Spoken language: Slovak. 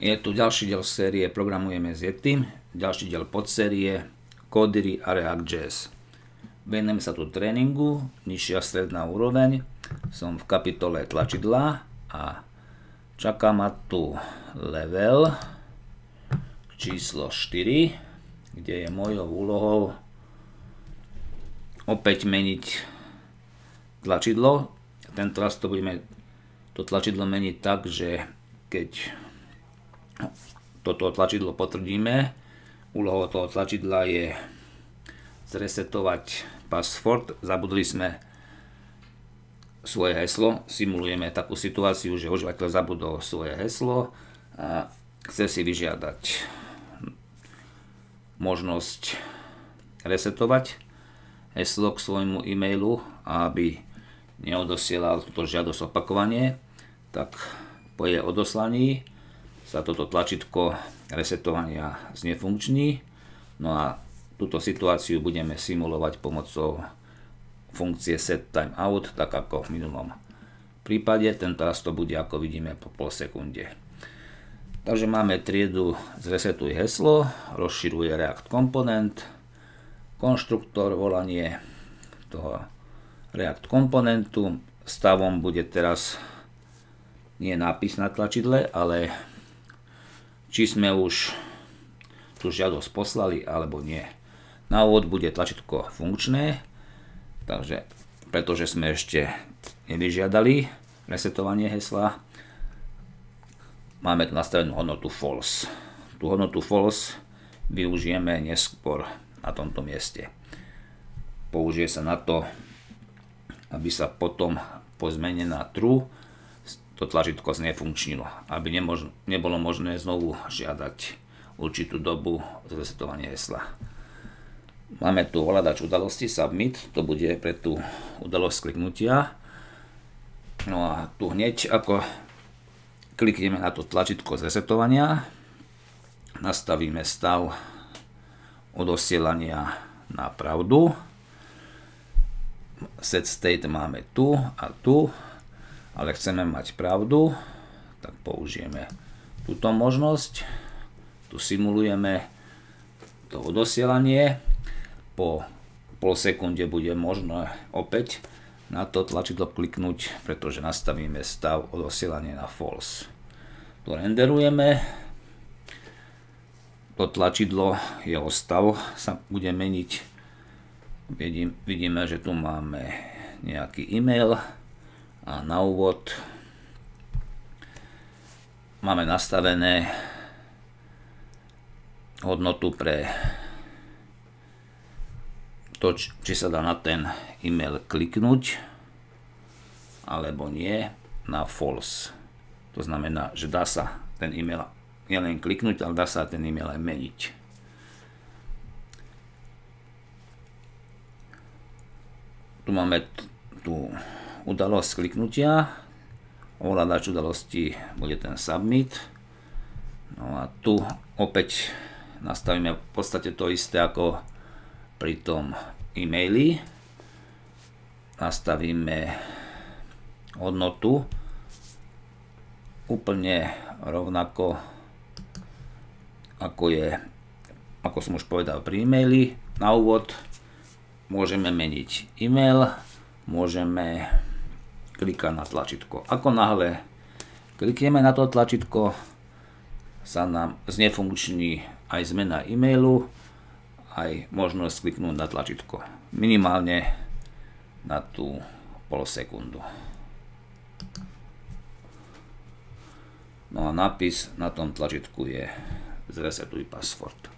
Je tu ďalší diel série Programujeme s Yetim, ďalší diel podsérie Codery a React.js. Venujeme sa tu tréningu, nižšia stredná úroveň. Som v kapitole tlačidla a čaká ma tu level číslo 4, kde je mojou úlohou opäť meniť tlačidlo. Tento raz to budeme to tlačidlo meniť tak, že keď toto tlačidlo potvrdíme. Úlohou toho tlačidla je zresetovať password. Zabudli sme svoje heslo. Simulujeme takú situáciu, že užívateľ zabudol svoje heslo a chce si vyžiadať možnosť resetovať heslo k svojmu e-mailu, aby neodosielal túto žiadosť opakovanie, tak po jej odoslaní sa toto tlačítko resetovania znefunkční. No a túto situáciu budeme simulovať pomocou funkcie set timeout, tak ako v minulom prípade. Tento raz to bude, ako vidíme, po pol sekunde. Takže máme triedu zresetuj heslo, rozširuje React komponent, konštruktor, volanie toho React komponentu. Stavom bude teraz nie nápis na tlačidle, ale či sme už tú žiadosť poslali alebo nie. Na úvod bude tlačítko funkčné, takže pretože sme ešte nevyžiadali resetovanie hesla, máme tu nastavenú hodnotu false. Tú hodnotu false využijeme neskôr na tomto mieste. Použije sa na to, aby sa potom po zmene na true to tlačítko znefunkčnilo, aby nemož, nebolo možné znovu žiadať určitú dobu zresetovanie hesla. Máme tu ovládač udalosti Submit, to bude pre tú udalosť kliknutia. No a tu hneď ako klikneme na to tlačítko zresetovania, nastavíme stav odosielania na pravdu. Set state máme tu a tu ale chceme mať pravdu, tak použijeme túto možnosť. Tu simulujeme to odosielanie. Po pol sekunde bude možno opäť na to tlačidlo kliknúť, pretože nastavíme stav odosielanie na false. Tu renderujeme. To tlačidlo, jeho stav sa bude meniť. Vidíme, že tu máme nejaký e-mail, a na úvod máme nastavené hodnotu pre to, či sa dá na ten e-mail kliknúť alebo nie na false. To znamená, že dá sa ten e-mail nielen kliknúť, ale dá sa ten e-mail aj meniť. Tu máme tu udalosť kliknutia, ovládač udalosti bude ten submit. No a tu opäť nastavíme v podstate to isté ako pri tom e-maili. Nastavíme hodnotu úplne rovnako ako je, ako som už povedal pri e-maili. Na úvod môžeme meniť e-mail, môžeme klikať na tlačítko. Ako náhle klikneme na to tlačítko, sa nám znefunkční aj zmena e-mailu, aj možnosť kliknúť na tlačítko. Minimálne na tú pol sekundu. No a nápis na tom tlačítku je zresetuj password.